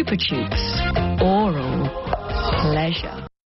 Chupa Chups. Oral pleasure.